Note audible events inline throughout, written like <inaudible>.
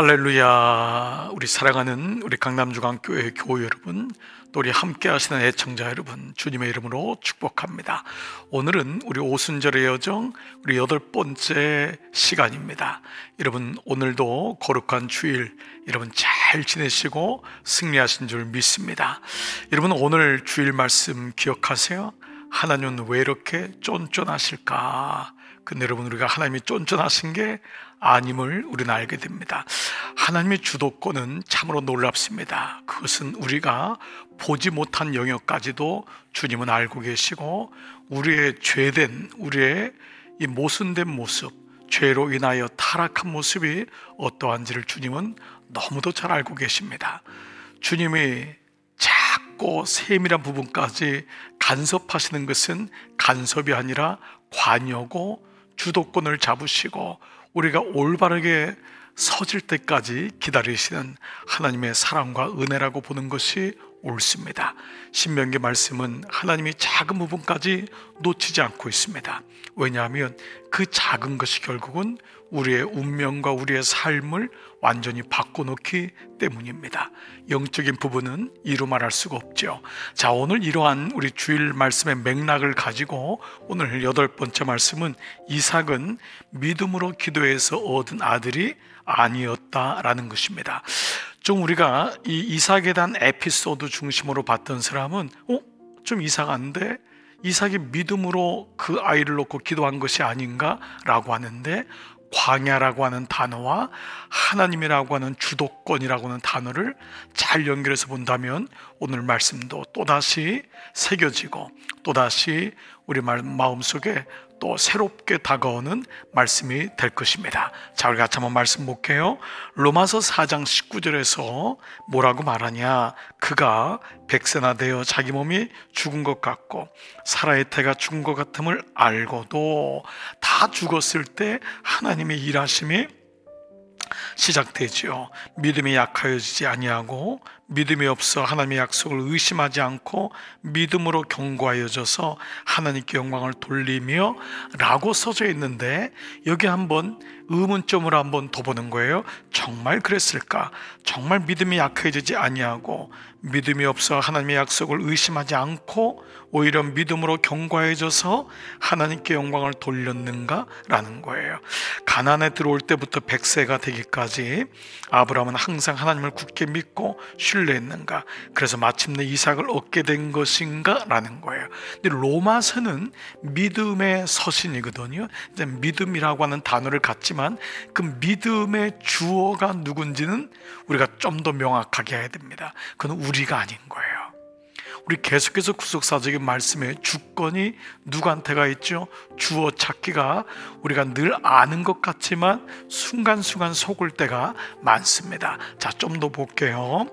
할렐루야. 우리 사랑하는 우리 강남중앙교회 교회 여러분 또 우리 함께 하시는 애청자 여러분 주님의 이름으로 축복합니다. 오늘은 우리 오순절의 여정 우리 여덟 번째 시간입니다. 여러분 오늘도 거룩한 주일 여러분 잘 지내시고 승리하신 줄 믿습니다 여러분 오늘 주일 말씀 기억하세요 하나님은 왜 이렇게 쫀쫀하실까 근데 여러분 우리가 하나님이 쫀쫀하신 게 아님을 우리는 알게 됩니다. 하나님의 주도권은 참으로 놀랍습니다. 그것은 우리가 보지 못한 영역까지도 주님은 알고 계시고 우리의 죄된 우리의 이 모순된 모습, 죄로 인하여 타락한 모습이 어떠한지를 주님은 너무도 잘 알고 계십니다. 주님이 작고 세밀한 부분까지 간섭하시는 것은 간섭이 아니라 관여고 주도권을 잡으시고 우리가 올바르게 서질 때까지 기다리시는 하나님의 사랑과 은혜라고 보는 것이 옳습니다. 신명기 말씀은 하나님이 작은 부분까지 놓치지 않고 있습니다. 왜냐하면 그 작은 것이 결국은 우리의 운명과 우리의 삶을 완전히 바꿔놓기 때문입니다. 영적인 부분은 이루 말할 수가 없죠. 자, 오늘 이러한 우리 주일 말씀의 맥락을 가지고 오늘 여덟 번째 말씀은 이삭은 믿음으로 기도해서 얻은 아들이 아니었다라는 것입니다. 좀 우리가 이 이삭에 대한 에피소드 중심으로 봤던 사람은 어? 좀 이상한데 이삭이 믿음으로 그 아이를 놓고 기도한 것이 아닌가라고 하는데 광야라고 하는 단어와 하나님이라고 하는 주도권이라고 하는 단어를 잘 연결해서 본다면 오늘 말씀도 또다시 새겨지고 또다시 우리 마음 속에 또 새롭게 다가오는 말씀이 될 것입니다. 자, 우리 같이 한번 말씀 볼게요. 로마서 4장 19절에서 뭐라고 말하냐? 그가 백세나 되어 자기 몸이 죽은 것 같고 사라의 태가 죽은 것 같음을 알고도 다 죽었을 때 하나님의 일하심이 시작되지요. 믿음이 약하여지지 아니하고 믿음이 없어 하나님의 약속을 의심하지 않고 믿음으로 견고하여져서 하나님께 영광을 돌리며 라고 써져 있는데 여기 한번 의문점을 한번 더 보는 거예요. 정말 그랬을까? 정말 믿음이 약해지지 아니하고 믿음이 없어 하나님의 약속을 의심하지 않고 오히려 믿음으로 견고해져서 하나님께 영광을 돌렸는가라는 거예요. 가난에 들어올 때부터 백세가 되기까지 아브라함은 항상 하나님을 굳게 믿고 신뢰 했는가? 그래서 마침내 이삭을 얻게 된 것인가 라는 거예요. 근데 로마서는 믿음의 서신이거든요. 이제 믿음이라고 하는 단어를 갖지만 그 믿음의 주어가 누군지는 우리가 좀 더 명확하게 해야 됩니다. 그건 우리가 아닌 거예요. 우리 계속해서 구속사적인 말씀에 주권이 누구한테가 있죠? 주어 찾기가 우리가 늘 아는 것 같지만 순간순간 속을 때가 많습니다. 자, 좀 더 볼게요.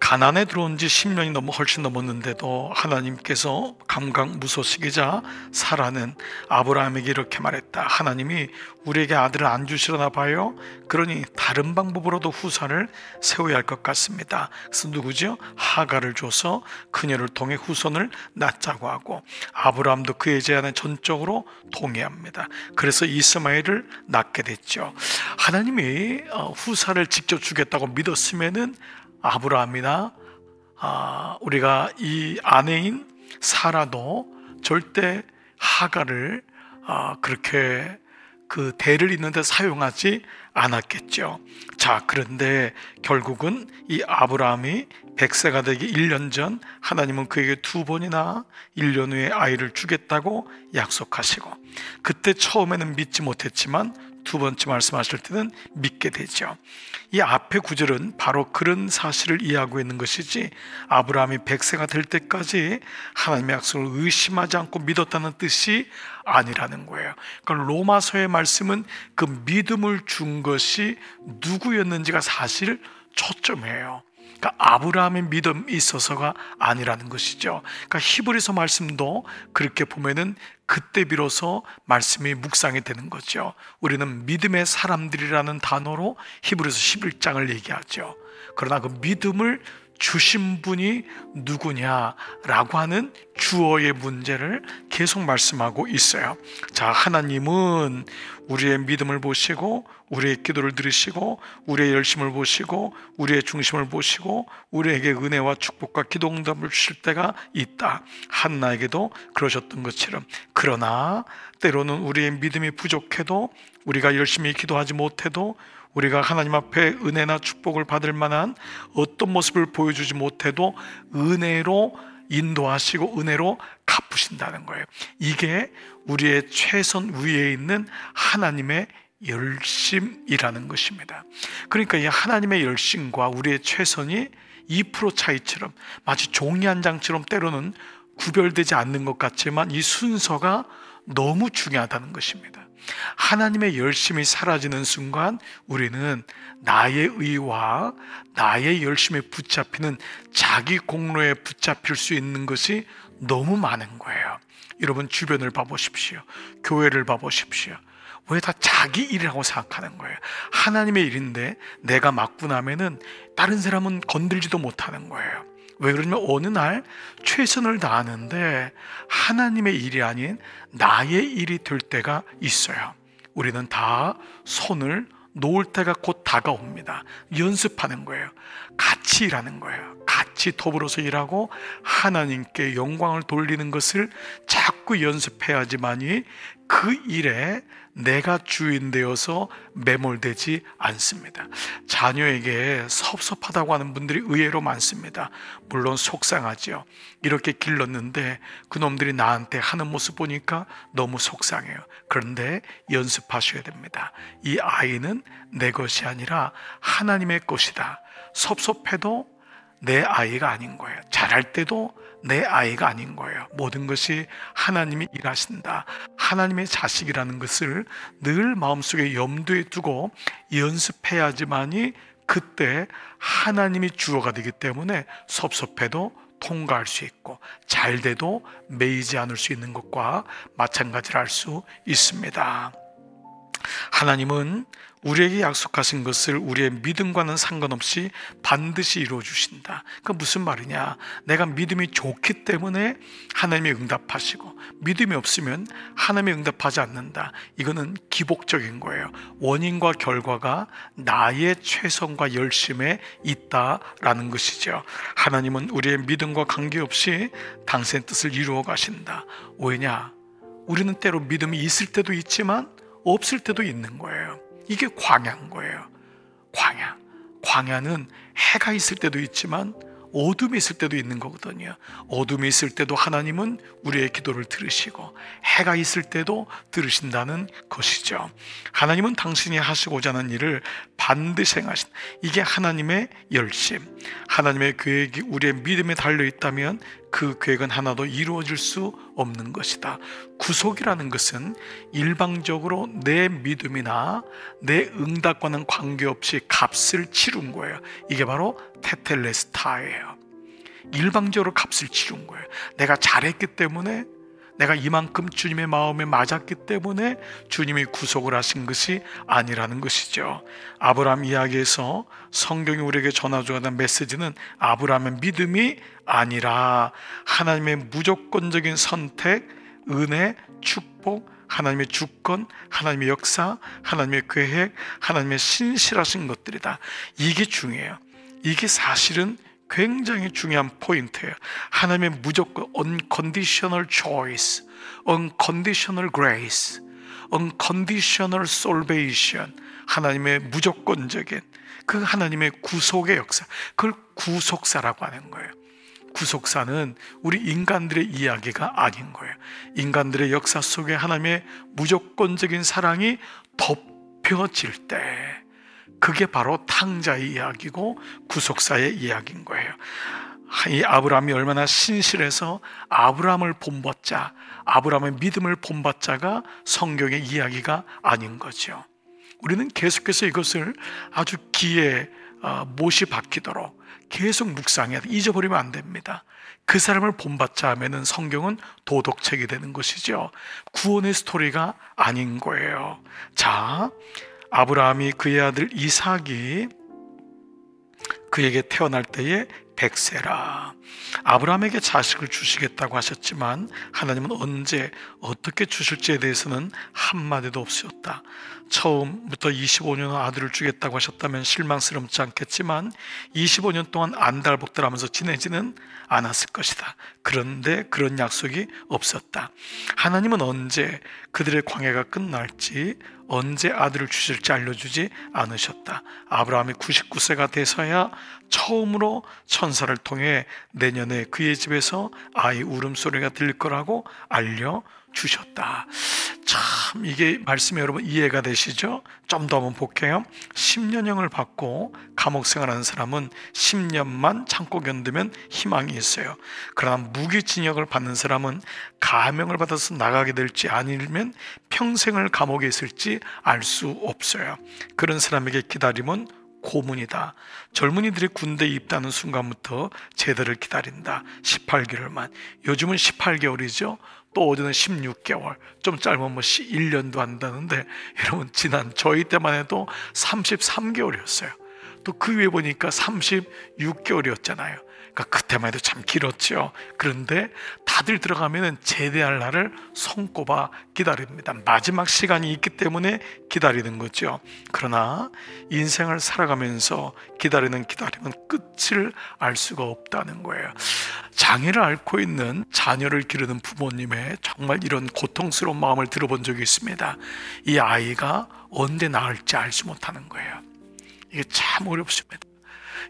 가난에 들어온 지 10년이 넘어 훨씬 넘었는데도 하나님께서 감각 무소식이자 사라는 아브라함에게 이렇게 말했다. 하나님이 우리에게 아들을 안 주시려나 봐요. 그러니 다른 방법으로도 후손을 세워야 할 것 같습니다. 그래서 누구죠? 하가를 줘서 그녀를 통해 후손을 낳자고 하고 아브라함도 그의 제안에 전적으로 동의합니다. 그래서 이스마엘을 낳게 됐죠. 하나님이 어, 후사를 직접 주겠다고 믿었으면은 아브라함이나 아, 우리가 이 아내인 사라도 절대 하가를 아, 그렇게 그 대를 잇는데 사용하지 않았겠죠. 자, 그런데 결국은 이 아브라함이 100세가 되기 1년 전 하나님은 그에게 두 번이나 1년 후에 아이를 주겠다고 약속하시고 그때 처음에는 믿지 못했지만 두 번째 말씀하실 때는 믿게 되죠. 이 앞의 구절은 바로 그런 사실을 이해하고 있는 것이지 아브라함이 백세가 될 때까지 하나님의 약속을 의심하지 않고 믿었다는 뜻이 아니라는 거예요. 그러니까 로마서의 말씀은 그 믿음을 준 것이 누구였는지가 사실 초점이에요. 그러니까 아브라함의 믿음이 있어서가 아니라는 것이죠. 그러니까 히브리서 말씀도 그렇게 보면은 그때 비로소 말씀이 묵상이 되는 거죠. 우리는 믿음의 사람들이라는 단어로 히브리서 11장을 얘기하죠. 그러나 그 믿음을 주신 분이 누구냐라고 하는 주어의 문제를 계속 말씀하고 있어요. 자, 하나님은 우리의 믿음을 보시고 우리의 기도를 들으시고 우리의 열심을 보시고 우리의 중심을 보시고 우리에게 은혜와 축복과 기도 응답을 주실 때가 있다. 한나에게도 그러셨던 것처럼 그러나 때로는 우리의 믿음이 부족해도 우리가 열심히 기도하지 못해도 우리가 하나님 앞에 은혜나 축복을 받을 만한 어떤 모습을 보여주지 못해도 은혜로 인도하시고 은혜로 갚으신다는 거예요. 이게 우리의 최선 위에 있는 하나님의 열심이라는 것입니다. 그러니까 이 하나님의 열심과 우리의 최선이 2% 차이처럼 마치 종이 한 장처럼 때로는 구별되지 않는 것 같지만 이 순서가 너무 중요하다는 것입니다. 하나님의 열심이 사라지는 순간 우리는 나의 의와 나의 열심에 붙잡히는 자기 공로에 붙잡힐 수 있는 것이 너무 많은 거예요. 여러분 주변을 봐보십시오. 교회를 봐보십시오. 왜 다 자기 일이라고 생각하는 거예요? 하나님의 일인데 내가 맡고 나면은 다른 사람은 건들지도 못하는 거예요. 왜 그러냐면 어느 날 최선을 다하는데 하나님의 일이 아닌 나의 일이 될 때가 있어요. 우리는 다 손을 놓을 때가 곧 다가옵니다. 연습하는 거예요. 같이 일하는 거예요. 같이 더불어서 일하고 하나님께 영광을 돌리는 것을 자꾸 연습해야지만이 그 일에 내가 주인 되어서 매몰되지 않습니다. 자녀에게 섭섭하다고 하는 분들이 의외로 많습니다. 물론 속상하죠. 이렇게 길렀는데 그놈들이 나한테 하는 모습 보니까 너무 속상해요. 그런데 연습하셔야 됩니다. 이 아이는 내 것이 아니라 하나님의 것이다. 섭섭해도 내 아이가 아닌 거예요. 잘할 때도 내 아이가 아닌 거예요. 모든 것이 하나님이 일하신다. 하나님의 자식이라는 것을 늘 마음속에 염두에 두고 연습해야지만이 그때 하나님이 주어가 되기 때문에 섭섭해도 통과할 수 있고 잘 돼도 매이지 않을 수 있는 것과 마찬가지를 할수 있습니다. 하나님은 우리에게 약속하신 것을 우리의 믿음과는 상관없이 반드시 이루어 주신다. 그 무슨 말이냐? 내가 믿음이 좋기 때문에 하나님이 응답하시고 믿음이 없으면 하나님이 응답하지 않는다. 이거는 기복적인 거예요. 원인과 결과가 나의 최선과 열심에 있다라는 것이죠. 하나님은 우리의 믿음과 관계없이 당신의 뜻을 이루어 가신다. 왜냐? 우리는 때로 믿음이 있을 때도 있지만 없을 때도 있는 거예요. 이게 광야인 거예요. 광야. 광야는 해가 있을 때도 있지만 어둠이 있을 때도 있는 거거든요. 어둠이 있을 때도 하나님은 우리의 기도를 들으시고 해가 있을 때도 들으신다는 것이죠. 하나님은 당신이 하시고자 하는 일을 반드시 행하신 이게 하나님의 열심. 하나님의 계획이 우리의 믿음에 달려 있다면 그 계획은 하나도 이루어질 수 없는 것이다. 구속이라는 것은 일방적으로 내 믿음이나 내 응답과는 관계없이 값을 치른 거예요. 이게 바로 테텔레스타예요. 일방적으로 값을 치른 거예요. 내가 잘했기 때문에 내가 이만큼 주님의 마음에 맞았기 때문에 주님이 구속을 하신 것이 아니라는 것이죠. 아브라함 이야기에서 성경이 우리에게 전하주는 메시지는 아브라함의 믿음이 아니라 하나님의 무조건적인 선택, 은혜, 축복, 하나님의 주권, 하나님의 역사, 하나님의 계획, 하나님의 신실하신 것들이다. 이게 중요해요. 이게 사실은 굉장히 중요한 포인트예요. 하나님의 무조건 unconditional choice, unconditional grace, unconditional salvation. 하나님의 무조건적인 그 하나님의 구속의 역사. 그걸 구속사라고 하는 거예요. 구속사는 우리 인간들의 이야기가 아닌 거예요. 인간들의 역사 속에 하나님의 무조건적인 사랑이 덮여질 때 그게 바로 탕자의 이야기고 구속사의 이야기인 거예요. 이 아브라함이 얼마나 신실해서 아브라함을 본받자, 아브라함의 믿음을 본받자가 성경의 이야기가 아닌 거죠. 우리는 계속해서 이것을 아주 귀에 어, 못이 박히도록 계속 묵상해야 돼. 잊어버리면 안 됩니다. 그 사람을 본받자 하면은 성경은 도덕책이 되는 것이죠. 구원의 스토리가 아닌 거예요. 자, 아브라함이 그의 아들 이삭이 그에게 태어날 때에 백세라. 아브라함에게 자식을 주시겠다고 하셨지만 하나님은 언제 어떻게 주실지에 대해서는 한마디도 없으셨다. 처음부터 25년 아들을 주겠다고 하셨다면 실망스럽지 않겠지만 25년 동안 안달복달하면서 지내지는 않았을 것이다. 그런데 그런 약속이 없었다. 하나님은 언제 그들의 광해가 끝날지 언제 아들을 주실지 알려주지 않으셨다. 아브라함이 99세가 돼서야 처음으로 천사를 통해 내년에 그의 집에서 아이 울음소리가 들릴 거라고 알려 주셨다. 참 이게 말씀이 여러분 이해가 되시죠? 좀 더 한번 볼게요. 10년형을 받고 감옥 생활하는 사람은 10년만 참고 견디면 희망이 있어요. 그러나 무기징역을 받는 사람은 가명을 받아서 나가게 될지 아니면 평생을 감옥에 있을지 알 수 없어요. 그런 사람에게 기다림은 고문이다. 젊은이들이 군대에 입다는 순간부터 제대를 기다린다. 18개월만. 요즘은 18개월이죠. 또 어제는 16개월, 좀 짧으면 뭐 1년도 한다는데 <laughs> 여러분 지난 저희 때만 해도 33개월이었어요. 또 그 위에 보니까 36개월이었잖아요. 그러니까 그때만 해도 참 길었죠. 그런데 다들 들어가면은 제대할 날을 손꼽아 기다립니다. 마지막 시간이 있기 때문에 기다리는 거죠. 그러나 인생을 살아가면서 기다리는 기다림은 끝을 알 수가 없다는 거예요. 장애를 앓고 있는 자녀를 기르는 부모님의 정말 이런 고통스러운 마음을 들어본 적이 있습니다. 이 아이가 언제 나을지 알지 못하는 거예요. 이게 참 어렵습니다.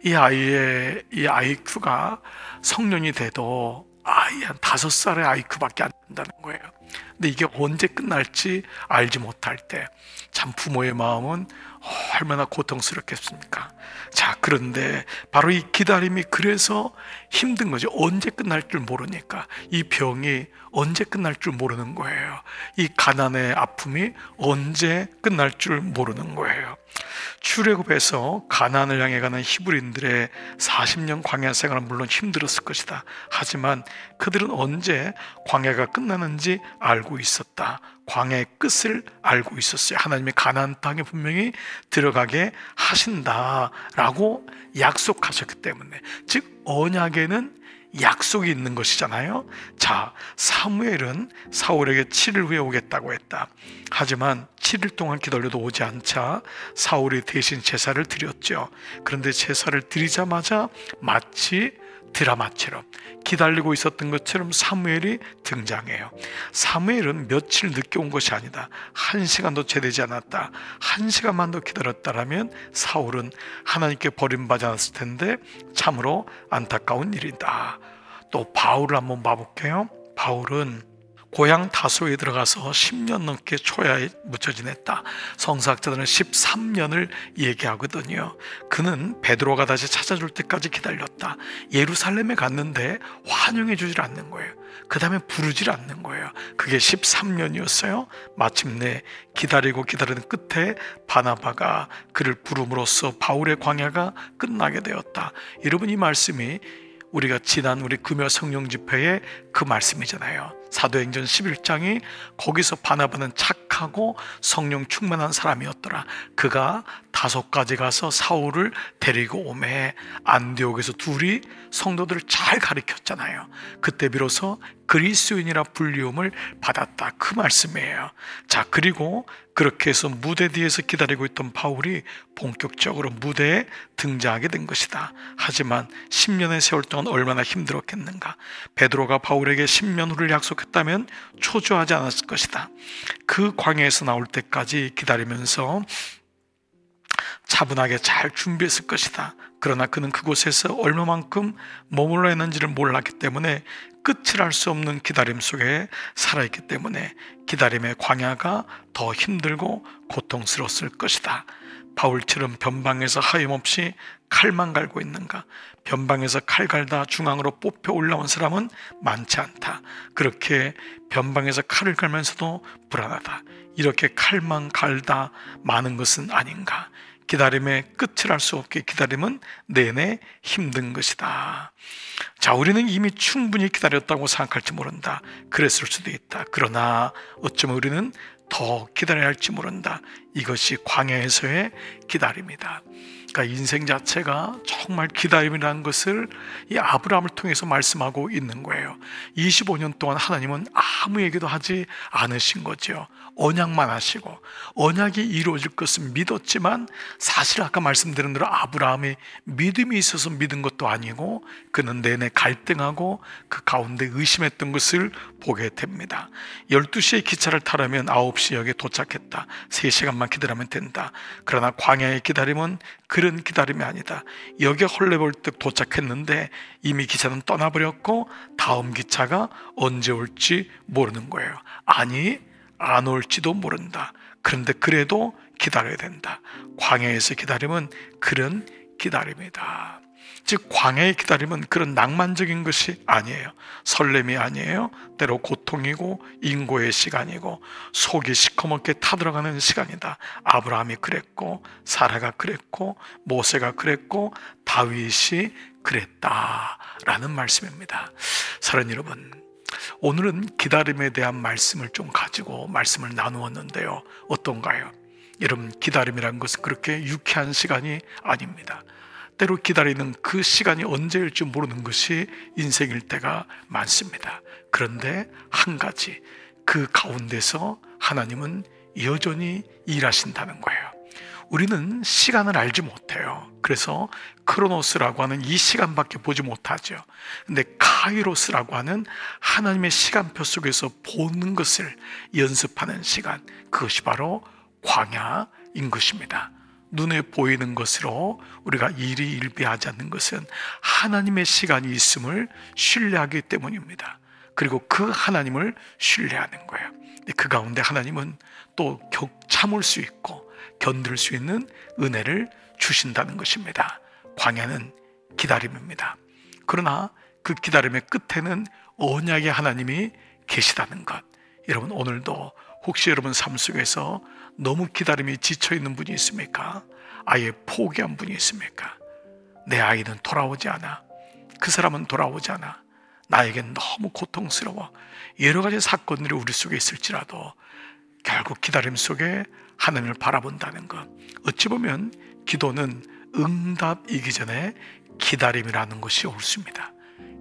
이 아이의 이 IQ가 성년이 돼도 아이 한 다섯 살의 IQ밖에 안 된다는 거예요. 근데 이게 언제 끝날지 알지 못할 때 참 부모의 마음은 얼마나 고통스럽겠습니까? 자, 그런데 바로 이 기다림이 그래서 힘든 거죠. 언제 끝날 줄 모르니까. 이 병이 언제 끝날 줄 모르는 거예요. 이 가난의 아픔이 언제 끝날 줄 모르는 거예요. 출애굽에서 가난을 향해 가는 히브리인들의 40년 광야 생활은 물론 힘들었을 것이다. 하지만 그들은 언제 광야가 끝나는지 알고 있었다. 광야의 끝을 알고 있었어요. 하나님이 가나안 땅에 분명히 들어가게 하신다라고 약속하셨기 때문에 즉 언약에는 약속이 있는 것이잖아요. 자, 사무엘은 사울에게 7일 후에 오겠다고 했다. 하지만 7일 동안 기다려도 오지 않자 사울이 대신 제사를 드렸죠. 그런데 제사를 드리자마자 마치 드라마처럼 기다리고 있었던 것처럼 사무엘이 등장해요. 사무엘은 며칠 늦게 온 것이 아니다. 한 시간도 채 되지 않았다. 한 시간만 더 기다렸다라면 사울은 하나님께 버림받지 않았을 텐데 참으로 안타까운 일이다. 또 바울을 한번 봐볼게요. 바울은 고향 다소에 들어가서 10년 넘게 초야에 묻혀 지냈다. 성사학자들은 13년을 얘기하거든요. 그는 베드로가 다시 찾아줄 때까지 기다렸다. 예루살렘에 갔는데 환영해 주질 않는 거예요. 그 다음에 부르질 않는 거예요. 그게 13년이었어요. 마침내 기다리고 기다리는 끝에 바나바가 그를 부름으로써 바울의 광야가 끝나게 되었다. 여러분 이 말씀이 우리가 지난 우리 금요 성령 집회의 그 말씀이잖아요. 사도행전 11장이 거기서 바나바는 착하고 성령 충만한 사람이었더라. 그가 다섯 가지 가서 사울을 데리고 오매 안디옥에서 둘이 성도들을 잘 가르쳤잖아요. 그때 비로소 그리스도인이라 불리움을 받았다. 그 말씀이에요. 자, 그리고 그렇게 해서 무대 뒤에서 기다리고 있던 바울이 본격적으로 무대에 등장하게 된 것이다. 하지만 10년의 세월 동안 얼마나 힘들었겠는가. 베드로가 바울에게 10년 후를 약속했다면 초조하지 않았을 것이다. 그 광야에서 나올 때까지 기다리면서 차분하게 잘 준비했을 것이다. 그러나 그는 그곳에서 얼마만큼 머물러 있는지를 몰랐기 때문에 끝을 알 수 없는 기다림 속에 살아있기 때문에 기다림의 광야가 더 힘들고 고통스러웠을 것이다. 바울처럼 변방에서 하염없이 칼만 갈고 있는가? 변방에서 칼 갈다 중앙으로 뽑혀 올라온 사람은 많지 않다. 그렇게 변방에서 칼을 갈면서도 불안하다. 이렇게 칼만 갈다 많은 것은 아닌가? 기다림의 끝을 알 수 없게 기다림은 내내 힘든 것이다. 자, 우리는 이미 충분히 기다렸다고 생각할지 모른다. 그랬을 수도 있다. 그러나 어쩌면 우리는 더 기다려야 할지 모른다. 이것이 광야에서의 기다림이다. 그러니까 인생 자체가 정말 기다림이라는 것을 이 아브라함을 통해서 말씀하고 있는 거예요. 25년 동안 하나님은 아무 얘기도 하지 않으신 거죠. 언약만 하시고 언약이 이루어질 것은 믿었지만 사실 아까 말씀드린 대로 아브라함이 믿음이 있어서 믿은 것도 아니고 그는 내내 갈등하고 그 가운데 의심했던 것을 보게 됩니다. 12시에 기차를 타려면 9시 역에 도착했다. 3시간만 기다리면 된다. 그러나 광야의 기다림은 그런 기다림이 아니다. 역에 헐레벌떡 도착했는데 이미 기차는 떠나버렸고 다음 기차가 언제 올지 모르는 거예요. 아니 안 올지도 모른다. 그런데 그래도 기다려야 된다. 광야에서 기다림은 그런 기다림이다. 즉 광야의 기다림은 그런 낭만적인 것이 아니에요. 설렘이 아니에요. 때로 고통이고 인고의 시간이고 속이 시커멓게 타들어가는 시간이다. 아브라함이 그랬고 사라가 그랬고 모세가 그랬고 다윗이 그랬다라는 말씀입니다. 사랑 여러분 오늘은 기다림에 대한 말씀을 좀 가지고 말씀을 나누었는데요. 어떤가요? 여러분, 기다림이란 것은 그렇게 유쾌한 시간이 아닙니다. 때로 기다리는 그 시간이 언제일지 모르는 것이 인생일 때가 많습니다. 그런데 한 가지, 그 가운데서 하나님은 여전히 일하신다는 거예요. 우리는 시간을 알지 못해요. 그래서 크로노스라고 하는 이 시간밖에 보지 못하죠. 근데 카이로스라고 하는 하나님의 시간표 속에서 보는 것을 연습하는 시간, 그것이 바로 광야인 것입니다. 눈에 보이는 것으로 우리가 일이 일비하지 않는 것은 하나님의 시간이 있음을 신뢰하기 때문입니다. 그리고 그 하나님을 신뢰하는 거예요. 그 가운데 하나님은 또 참을 수 있고 견딜 수 있는 은혜를 주신다는 것입니다. 광야는 기다림입니다. 그러나 그 기다림의 끝에는 언약의 하나님이 계시다는 것. 여러분 오늘도 혹시 여러분 삶 속에서 너무 기다림이 지쳐 있는 분이 있습니까? 아예 포기한 분이 있습니까? 내 아이는 돌아오지 않아. 그 사람은 돌아오지 않아. 나에겐 너무 고통스러워. 여러 가지 사건들이 우리 속에 있을지라도 결국 기다림 속에 하나님을 바라본다는 것. 어찌 보면 기도는 응답이기 전에 기다림이라는 것이 옳습니다.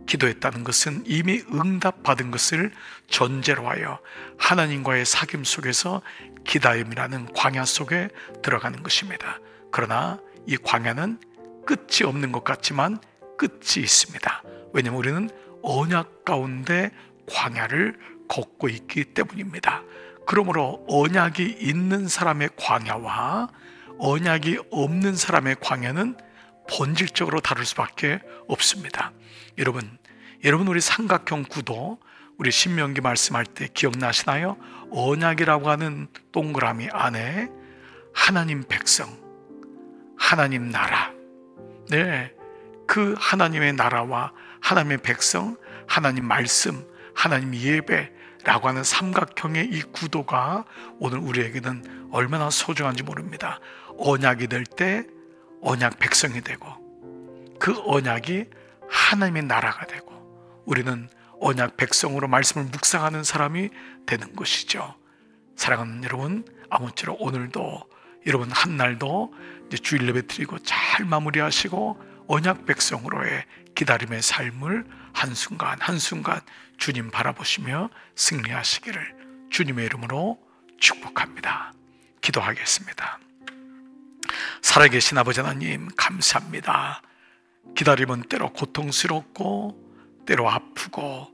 기도했다는 것은 이미 응답받은 것을 전제로 하여 하나님과의 사귐 속에서 기다림이라는 광야 속에 들어가는 것입니다. 그러나 이 광야는 끝이 없는 것 같지만 끝이 있습니다. 왜냐하면 우리는 언약 가운데 광야를 걷고 있기 때문입니다. 그러므로 언약이 있는 사람의 광야와 언약이 없는 사람의 광야는 본질적으로 다를 수밖에 없습니다. 여러분, 여러분 우리 삼각형 구도 우리 신명기 말씀할 때 기억나시나요? 언약이라고 하는 동그라미 안에 하나님 백성, 하나님 나라. 네. 그 하나님의 나라와 하나님의 백성, 하나님 말씀, 하나님 예배, 라고 하는 삼각형의 이 구도가 오늘 우리에게는 얼마나 소중한지 모릅니다. 언약이 될 때 언약 백성이 되고 그 언약이 하나님의 나라가 되고 우리는 언약 백성으로 말씀을 묵상하는 사람이 되는 것이죠. 사랑하는 여러분, 아무쪼록 오늘도 여러분 한 날도 주일 예배 드리고 잘 마무리하시고 언약 백성으로의 기다림의 삶을 한순간 한순간 주님 바라보시며 승리하시기를 주님의 이름으로 축복합니다. 기도하겠습니다. 살아계신 아버지 하나님 감사합니다. 기다림은 때로 고통스럽고 때로 아프고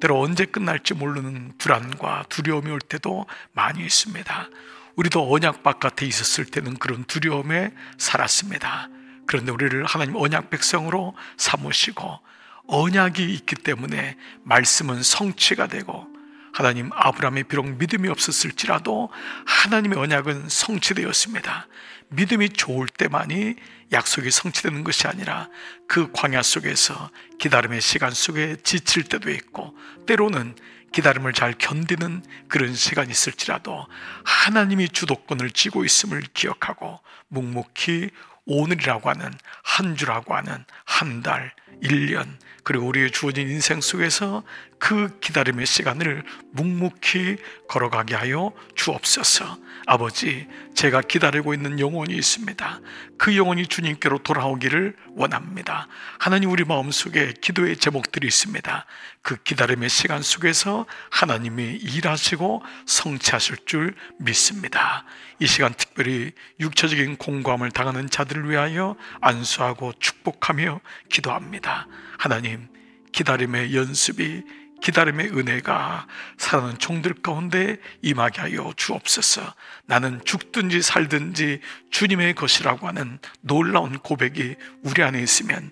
때로 언제 끝날지 모르는 불안과 두려움이 올 때도 많이 있습니다. 우리도 언약 바깥에 있었을 때는 그런 두려움에 살았습니다. 그런데 우리를 하나님 언약 백성으로 삼으시고 언약이 있기 때문에 말씀은 성취가 되고 하나님 아브라함이 비록 믿음이 없었을지라도 하나님의 언약은 성취되었습니다. 믿음이 좋을 때만이 약속이 성취되는 것이 아니라 그 광야 속에서 기다림의 시간 속에 지칠 때도 있고 때로는 기다림을 잘 견디는 그런 시간이 있을지라도 하나님이 주도권을 쥐고 있음을 기억하고 묵묵히 오늘이라고 하는 한 주라고 하는 한 달, 1년 그리고 우리의 주어진 인생 속에서 그 기다림의 시간을 묵묵히 걸어가게 하여 주옵소서. 아버지, 제가 기다리고 있는 영혼이 있습니다. 그 영혼이 주님께로 돌아오기를 원합니다. 하나님 우리 마음속에 기도의 제목들이 있습니다. 그 기다림의 시간 속에서 하나님이 일하시고 성취하실 줄 믿습니다. 이 시간 특별히 육체적인 공고함을 당하는 자들을 위하여 안수하고 축복하며 기도합니다. 하나님, 기다림의 연습이 기다림의 은혜가 사랑하는 종들 가운데 임하게 하여 주옵소서. 나는 죽든지 살든지 주님의 것이라고 하는 놀라운 고백이 우리 안에 있으면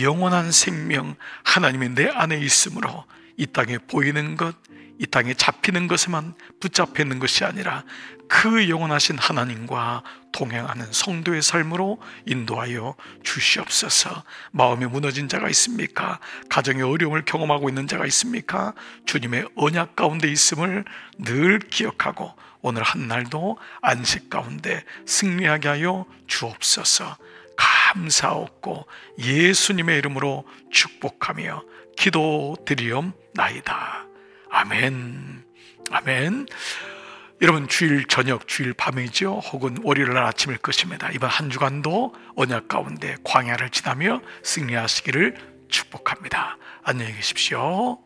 영원한 생명 하나님이 내 안에 있으므로 이 땅에 보이는 것, 이 땅에 잡히는 것에만 붙잡혀 있는 것이 아니라 그 영원하신 하나님과 동행하는 성도의 삶으로 인도하여 주시옵소서. 마음이 무너진 자가 있습니까? 가정의 어려움을 경험하고 있는 자가 있습니까? 주님의 언약 가운데 있음을 늘 기억하고 오늘 한 날도 안식 가운데 승리하게 하여 주옵소서. 감사없고 예수님의 이름으로 축복하며 기도드리옵나이다. 아멘. 아멘. 여러분 주일 저녁, 주일 밤이죠. 혹은 월요일 날 아침일 것입니다. 이번 한 주간도 언약 가운데 광야를 지나며 승리하시기를 축복합니다. 안녕히 계십시오.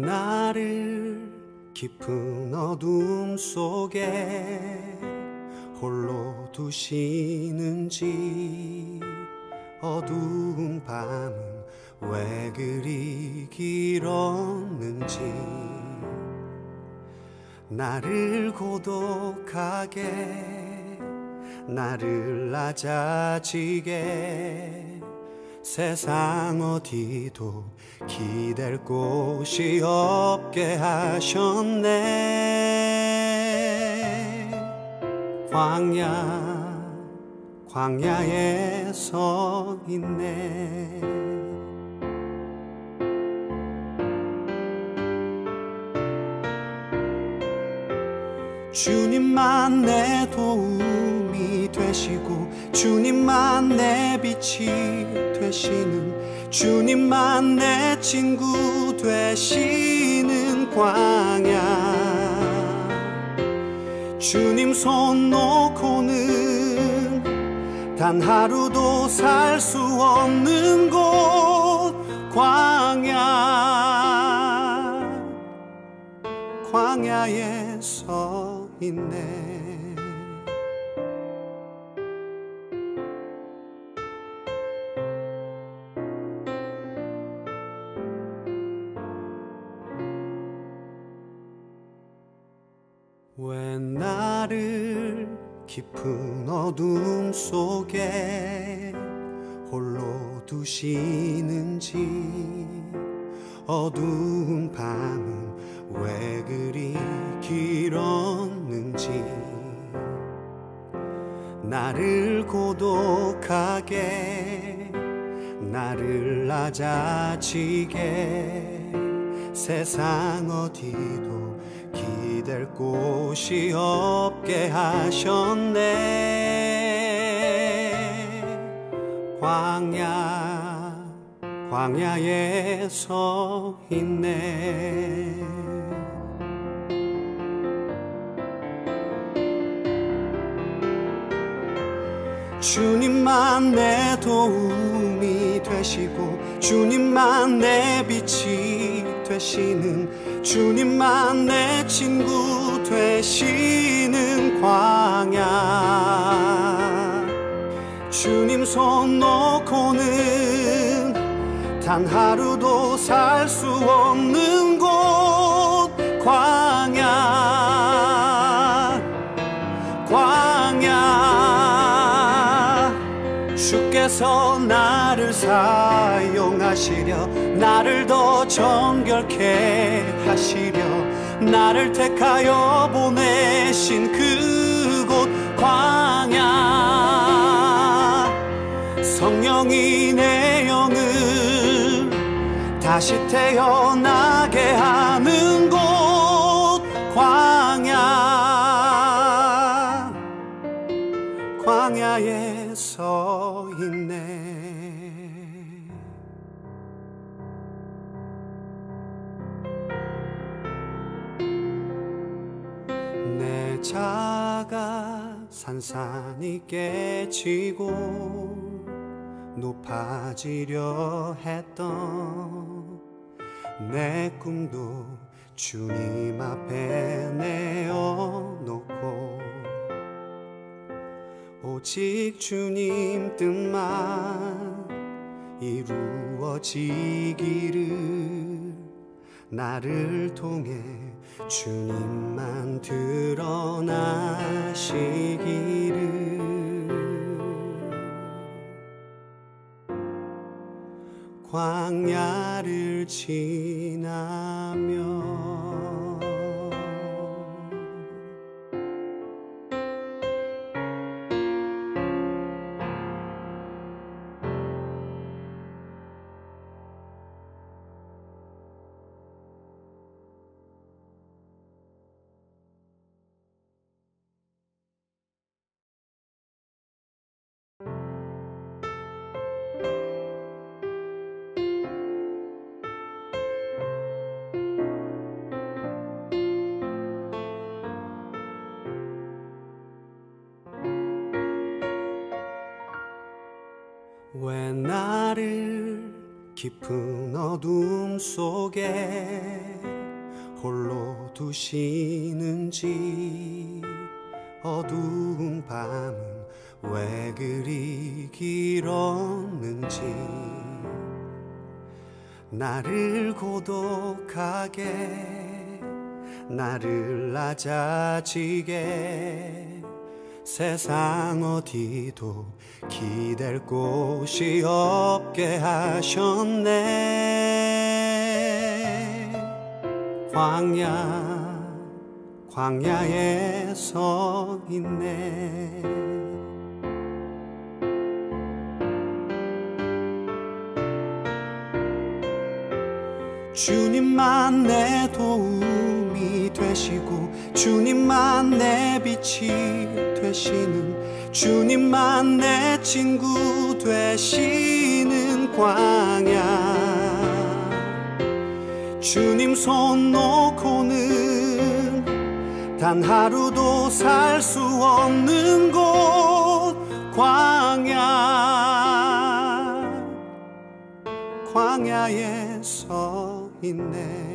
나를 깊은 어둠 속에 홀로 두시는지 어두운 밤은 왜 그리 길었는지 나를 고독하게 나를 낮아지게 세상 어디도 기댈 곳이 없게 하셨네. 광야 광야에 서 있네. 주님만 내 되시고 주님만 내 빛이 되시는 주님만 내 친구 되시는 광야. 주님 손 놓고는 단 하루도 살 수 없는 곳 광야. 광야에 서 있네 깊은 어둠 속에 홀로 두시는지 어두운 밤은 왜 그리 길었는지 나를 고독하게 나를 낮아지게 세상 어디도 기댈 곳이 없게 하셨네. 광야 광야에 서 있네. 주님만 내 도움이 되시고 주님만 내 빛이 되시는 주님만 내 친구 되시는 광야. 주님 손 놓고는 단 하루도 살 수 없는 주께서 나를 사용하시려 나를 더 정결케 하시려 나를 택하여 보내신 그곳 광야. 성령이 내 영을 다시 태어나게 하는 곳 광야. 광야에 서 자가 산산이 깨지고 높아지려 했던 내 꿈도 주님 앞에 내어놓고 오직 주님 뜻만 이루어지기를 나를 통해 주님만 드러나시기를. 광야를 지나며 깊은 어둠 속에 홀로 두시는지 어두운 밤은 왜 그리 길었는지 나를 고독하게 나를 낮아지게 세상 어디도 기댈 곳이 없 게 하셨네. 광야 광야에 서 있네. 주님만 내 도움이 되시고 주님만 내 빛이 되시는 주님만 내 친구 되시는 광야. 주님 손 놓고는 단 하루도 살 수 없는 곳 광야. 광야에 서 있네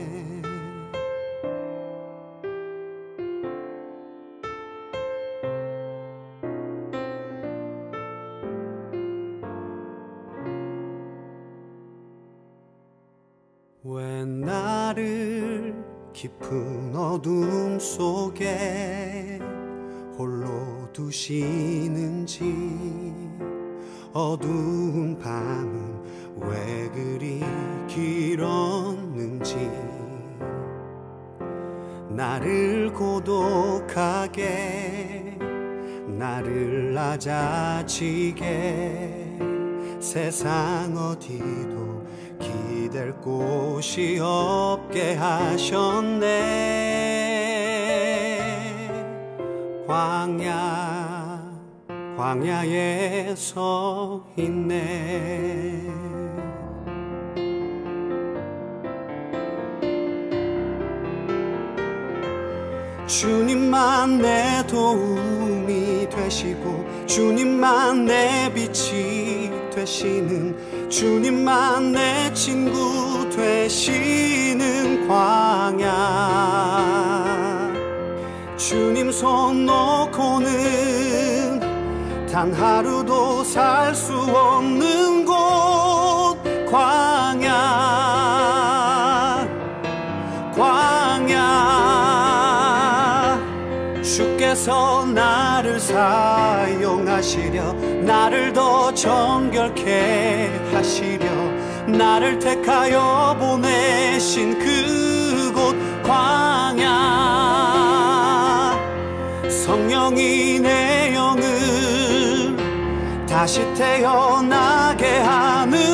속에 홀로 두시는지 어두운 밤은 왜 그리 길었는지 나를 고독하게 나를 낮아지게 세상 어디도 기댈 곳이 없게 하셨네 광야 광야에 서 있네. 주님만 내 도움이 되시고 주님만 내 빛이 되시는 주님만 내 친구 되시는 광야 주님 손 놓고는 단 하루도 살 수 없는 곳 광야. 광야. 주께서 나를 사용하시려 나를 더 정결케 하시려 나를 택하여 보내신 그 영이 내 영을 다시 태어나게 하는